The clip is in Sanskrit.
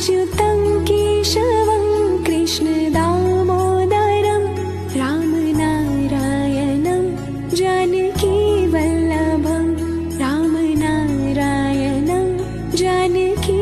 अच्युतं केशवं कृष्णदामोदरं रामनारायणं जानकी वल्लभं राम जानकी